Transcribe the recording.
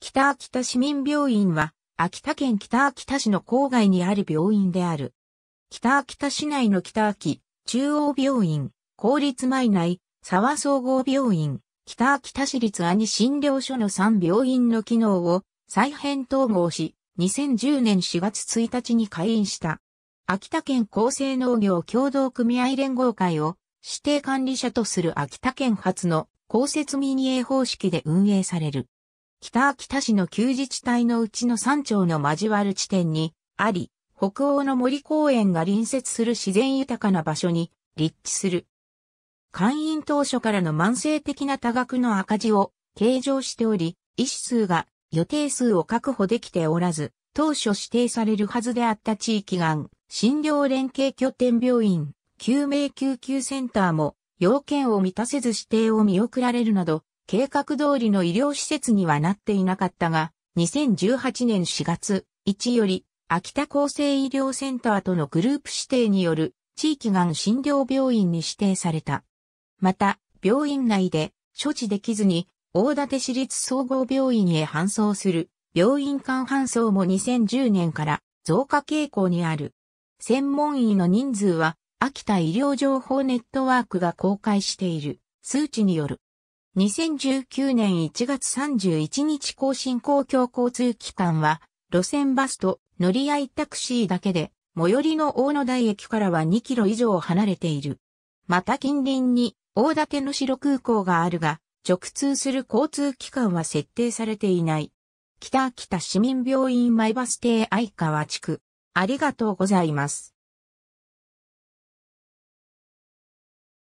北秋田市民病院は、秋田県北秋田市の郊外にある病院である。北秋田市内の北秋、中央病院、公立前内、沢総合病院、北秋田市立兄診療所の3病院の機能を再編統合し、2010年4月1日に開院した。秋田県厚生農業協同組合連合会を指定管理者とする秋田県初の公設民営方式で運営される。北秋田市の旧自治体のうちの山頂の交わる地点にあり、北欧の森公園が隣接する自然豊かな場所に立地する。会員当初からの慢性的な多額の赤字を計上しており、医師数が予定数を確保できておらず、当初指定されるはずであった地域がん、診療連携拠点病院、救命救急センターも要件を満たせず指定を見送られるなど、計画通りの医療施設にはなっていなかったが、2018年4月1より、秋田厚生医療センターとのグループ指定による地域がん診療病院に指定された。また、病院内で処置できずに大館市立総合病院へ搬送する病院間搬送も2010年から増加傾向にある。専門医の人数は秋田医療情報ネットワークが公開している数値による。2019年1月31日更新公共交通機関は、路線バスと乗り合いタクシーだけで、最寄りの大野台駅からは2キロ以上離れている。また近隣に大館の城空港があるが、直通する交通機関は設定されていない。北秋田市民病院前バス停相川地区。ありがとうございます。